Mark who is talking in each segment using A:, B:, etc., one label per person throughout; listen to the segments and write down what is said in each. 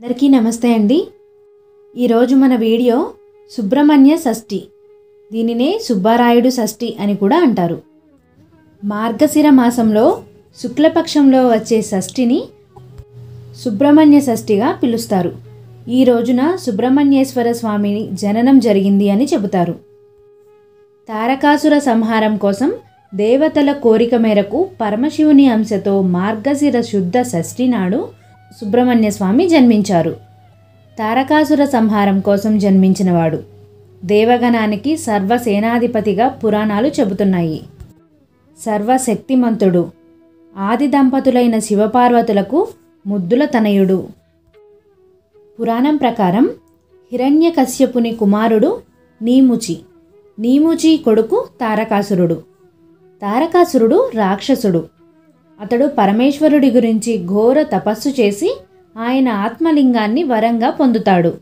A: అందరికీ నమస్తే అండి. ఈరోజు మన వీడియో సుబ్రహ్మణ్య షష్ఠి. దీనినే సుబ్బారాయుడు షష్ఠి అని కూడా అంటారు. మార్గశిర మాసంలో శుక్లపక్షంలో వచ్చే షష్ఠిని సుబ్రహ్మణ్య షష్ఠిగా పిలుస్తారు. ఈ రోజున సుబ్రహ్మణ్యేశ్వర స్వామిని జననం జరిగింది అని చెబుతారు. తారకాసుర సంహారం కోసం దేవతల కోరిక మేరకు పరమశివుని అంశతో మార్గశిర శుద్ధ షష్ఠి నాడు సుబ్రహ్మణ్య స్వామి జన్మించారు. తారకాసుర సంహారం కోసం జన్మించినవాడు. దేవగణానికి సర్వసేనాధిపతిగా పురాణాలు చెబుతున్నాయి. సర్వశక్తిమంతుడు. ఆది దంపతులైన శివపార్వతులకు ముద్దుల తనయుడు. పురాణం ప్రకారం హిరణ్యకశ్యపుని కుమారుడు నీముచి. నీముచి కొడుకు తారకాసురుడు. తారకాసురుడు రాక్షసుడు. అతడు పరమేశ్వరుడి గురించి ఘోర తపస్సు చేసి ఆయన ఆత్మలింగాన్ని వరంగా పొందుతాడు.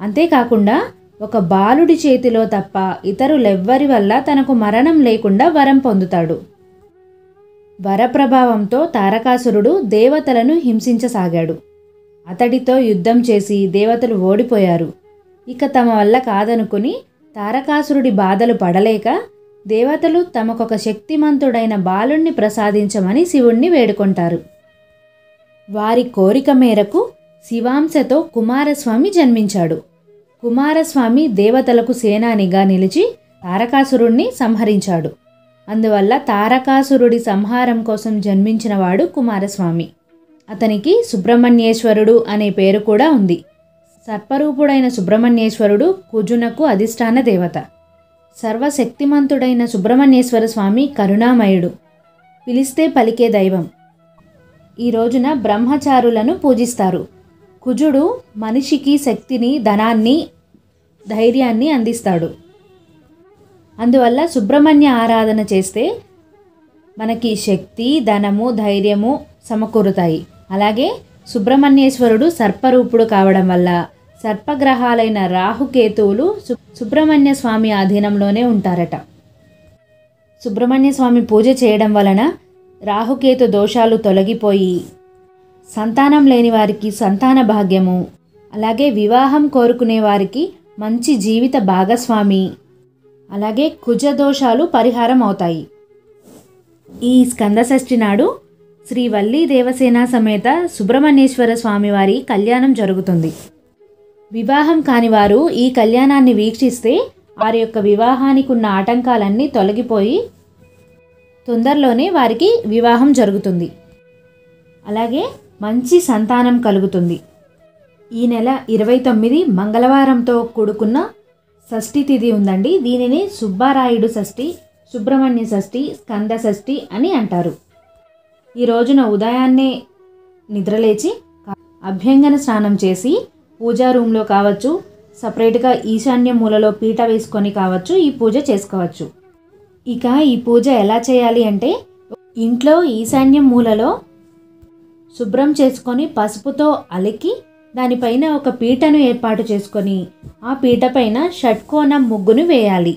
A: అంతేకాకుండా ఒక బాలుడి చేతిలో తప్ప ఇతరులెవ్వరి వల్ల తనకు మరణం లేకుండా వరం పొందుతాడు. వరప్రభావంతో తారకాసురుడు దేవతలను హింసించసాగాడు. అతడితో యుద్ధం చేసి దేవతలు ఓడిపోయారు. ఇక తమ వల్ల కాదనుకుని తారకాసురుడి బాధలు పడలేక దేవతలు తమకొక శక్తిమంతుడైన బాలుణ్ణి ప్రసాదించమని శివుణ్ణి వేడుకుంటారు. వారి కోరిక మేరకు శివాంశతో కుమారస్వామి జన్మించాడు. కుమారస్వామి దేవతలకు సేనానిగా నిలిచి తారకాసురుణ్ణి సంహరించాడు. అందువల్ల తారకాసురుడి సంహారం కోసం జన్మించినవాడు కుమారస్వామి. అతనికి సుబ్రహ్మణ్యేశ్వరుడు అనే పేరు కూడా ఉంది. సర్పరూపుడైన సుబ్రహ్మణ్యేశ్వరుడు కుజునకు అధిష్టాన దేవత. సర్వశక్తిమంతుడైన సుబ్రహ్మణ్యేశ్వర స్వామి కరుణామయుడు. పిలిస్తే పలికే దైవం. ఈ రోజున బ్రహ్మచారులను పూజిస్తారు. కుజుడు మనిషికి శక్తిని ధనాన్ని ధైర్యాన్ని అందిస్తాడు. అందువల్ల సుబ్రహ్మణ్య ఆరాధన చేస్తే మనకి శక్తి ధనము ధైర్యము సమకూరుతాయి. అలాగే సుబ్రహ్మణ్యేశ్వరుడు సర్పరూపుడు కావడం వల్ల సర్పగ్రహాలైన రాహుకేతువులు సు సుబ్రహ్మణ్య స్వామి ఆధీనంలోనే ఉంటారట. సుబ్రహ్మణ్య స్వామి పూజ చేయడం వలన రాహుకేతు దోషాలు తొలగిపోయి సంతానం లేని వారికి సంతాన భాగ్యము అలాగే వివాహం కోరుకునే వారికి మంచి జీవిత భాగస్వామి అలాగే కుజ దోషాలు పరిహారం అవుతాయి. ఈ స్కందషష్ఠి నాడు శ్రీ వల్లీ దేవసేన సమేత సుబ్రహ్మణ్యేశ్వర స్వామివారి కళ్యాణం జరుగుతుంది. వివాహం కాని వారు ఈ కళ్యాణాన్ని వీక్షిస్తే వారి యొక్క వివాహానికి ఉన్న ఆటంకాలన్నీ తొలగిపోయి తొందరలోనే వారికి వివాహం జరుగుతుంది. అలాగే మంచి సంతానం కలుగుతుంది. ఈ నెల ఇరవై తొమ్మిది మంగళవారంతో కూడుకున్న షష్ఠి తిథి ఉందండి. దీనిని సుబ్బారాయుడు షష్ఠి సుబ్రహ్మణ్య షష్ఠి స్కంద షష్ఠి అని అంటారు. ఈ రోజున ఉదయాన్నే నిద్రలేచి అభ్యంగన స్నానం చేసి పూజా రూమ్లో కావచ్చు సపరేట్గా ఈశాన్య మూలలో పీట వేసుకొని కావచ్చు ఈ పూజ చేసుకోవచ్చు. ఇక ఈ పూజ ఎలా చేయాలి అంటే ఇంట్లో ఈశాన్య మూలలో శుభ్రం చేసుకొని పసుపుతో అలికి దానిపైన ఒక పీటను ఏర్పాటు చేసుకొని ఆ పీట పైన షట్కోణం ముగ్గును వేయాలి.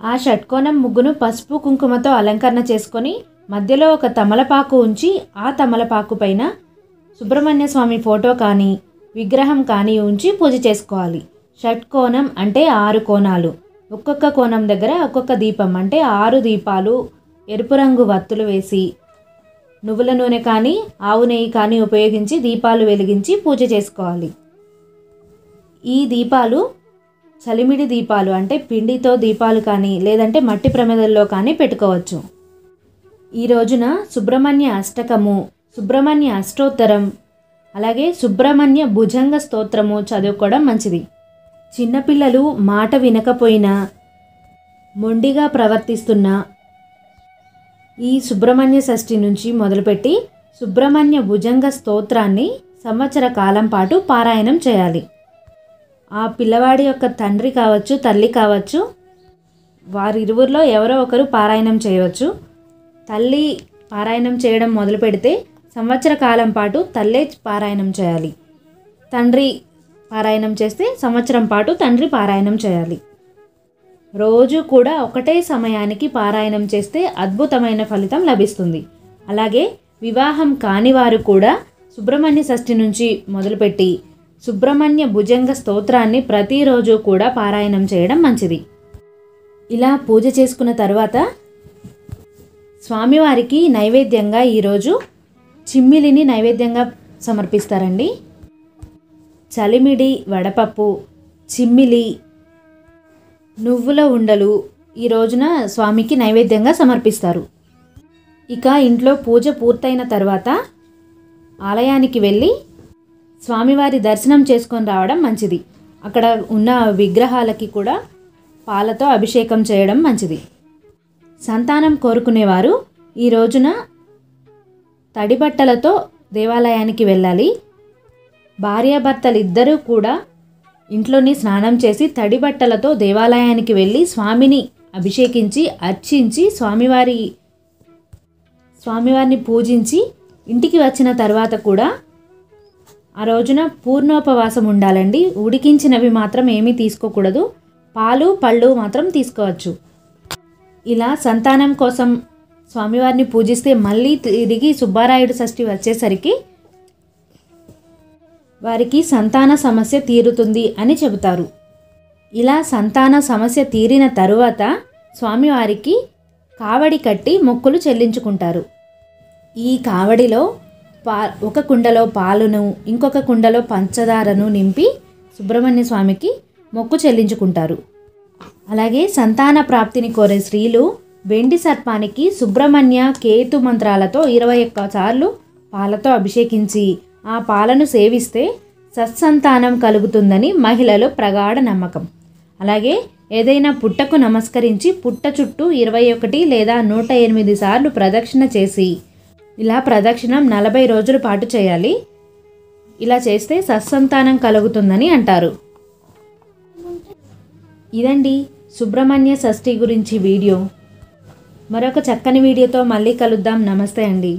A: ఆ షట్కోణం ముగ్గును పసుపు కుంకుమతో అలంకరణ చేసుకొని మధ్యలో ఒక తమలపాకు ఉంచి ఆ తమలపాకు పైన సుబ్రహ్మణ్య స్వామి ఫోటో కానీ విగ్రహం కానీ ఉంచి పూజ చేసుకోవాలి. షట్కోణం అంటే ఆరు కోణాలు. ఒక్కొక్క కోణం దగ్గర ఒక్కొక్క దీపం అంటే ఆరు దీపాలు ఎరుపు రంగు వత్తులు వేసి నువ్వుల నూనె కానీ ఆవు నెయ్యి కానీ ఉపయోగించి దీపాలు వెలిగించి పూజ చేసుకోవాలి. ఈ దీపాలు చలిమిడి దీపాలు అంటే పిండితో దీపాలు కానీ లేదంటే మట్టి ప్రమిదల్లో కానీ పెట్టుకోవచ్చు. ఈ రోజున సుబ్రహ్మణ్య అష్టకము సుబ్రహ్మణ్య అష్టోత్తరం అలాగే సుబ్రహ్మణ్య భుజంగ స్తోత్రము చదువుకోవడం మంచిది. చిన్నపిల్లలు మాట వినకపోయినా మొండిగా ప్రవర్తిస్తున్న ఈ సుబ్రహ్మణ్య షష్ఠి నుంచి మొదలుపెట్టి సుబ్రహ్మణ్య భుజంగ స్తోత్రాన్ని సంవత్సర కాలం పాటు పారాయణం చేయాలి. ఆ పిల్లవాడి యొక్క తండ్రి కావచ్చు తల్లి కావచ్చు వారిరువురిలో ఎవరో ఒకరు పారాయణం చేయవచ్చు. తల్లి పారాయణం చేయడం మొదలు పెడితే సంవత్సర కాలం పాటు తల్లే పారాయణం చేయాలి. తండ్రి పారాయణం చేస్తే సంవత్సరం పాటు తండ్రి పారాయణం చేయాలి. రోజు కూడా ఒకటే సమయానికి పారాయణం చేస్తే అద్భుతమైన ఫలితం లభిస్తుంది. అలాగే వివాహం కాని వారు కూడా సుబ్రహ్మణ్య షష్ఠి నుంచి మొదలుపెట్టి సుబ్రహ్మణ్య భుజంగ స్తోత్రాన్ని ప్రతిరోజు కూడా పారాయణం చేయడం మంచిది. ఇలా పూజ చేసుకున్న తర్వాత స్వామివారికి నైవేద్యంగా ఈరోజు చిమ్మిలిని నైవేద్యంగా సమర్పిస్తారండి. చలిమిడి వడపప్పు చిమ్మిలి నువ్వుల ఉండలు ఈ రోజున స్వామికి నైవేద్యంగా సమర్పిస్తారు. ఇక ఇంట్లో పూజ పూర్తయిన తర్వాత ఆలయానికి వెళ్ళి స్వామివారి దర్శనం చేసుకొని రావడం మంచిది. అక్కడ ఉన్న విగ్రహాలకి కూడా పాలతో అభిషేకం చేయడం మంచిది. సంతానం కోరుకునేవారు ఈ రోజున తడి బట్టలతో దేవాలయానికి వెళ్ళాలి. భార్యాభర్తలు ఇద్దరూ కూడా ఇంట్లోని స్నానం చేసి తడి బట్టలతో దేవాలయానికి వెళ్ళి స్వామిని అభిషేకించి అర్చించి స్వామివారి స్వామివారిని పూజించి ఇంటికి వచ్చిన తర్వాత కూడా ఆ రోజున పూర్ణోపవాసం ఉండాలండి. ఉడికించినవి మాత్రం ఏమీ తీసుకోకూడదు. పాలు పళ్ళు మాత్రం తీసుకోవచ్చు. ఇలా సంతానం కోసం స్వామివారిని పూజిస్తే మళ్ళీ తిరిగి సుబ్బారాయుడు షష్ఠి వచ్చేసరికి వారికి సంతాన సమస్య తీరుతుంది అని చెబుతారు. ఇలా సంతాన సమస్య తీరిన తరువాత స్వామివారికి కావడి కట్టి మొక్కులు చెల్లించుకుంటారు. ఈ కావడిలో పా ఒక కుండలో పాలును ఇంకొక కుండలో పంచదారను నింపి సుబ్రహ్మణ్య స్వామికి మొక్కు చెల్లించుకుంటారు. అలాగే సంతాన ప్రాప్తిని కోరే స్త్రీలు వెండి సర్పానికి సుబ్రహ్మణ్య కేతు మంత్రాలతో ఇరవై ఒక్క సార్లు పాలతో అభిషేకించి ఆ పాలను సేవిస్తే సత్సంతానం కలుగుతుందని మహిళలు ప్రగాఢ నమ్మకం. అలాగే ఏదైనా పుట్టకు నమస్కరించి పుట్ట చుట్టూ ఇరవై ఒకటి లేదా నూట ఎనిమిది సార్లు ప్రదక్షిణ చేసి ఇలా ప్రదక్షిణం నలభై రోజుల పాటు చేయాలి. ఇలా చేస్తే సత్సంతానం కలుగుతుందని అంటారు. ఇదండి సుబ్రహ్మణ్య షష్ఠి గురించి వీడియో. మరొక చక్కని వీడియోతో మళ్ళీ కలుద్దాం. నమస్తే అండి.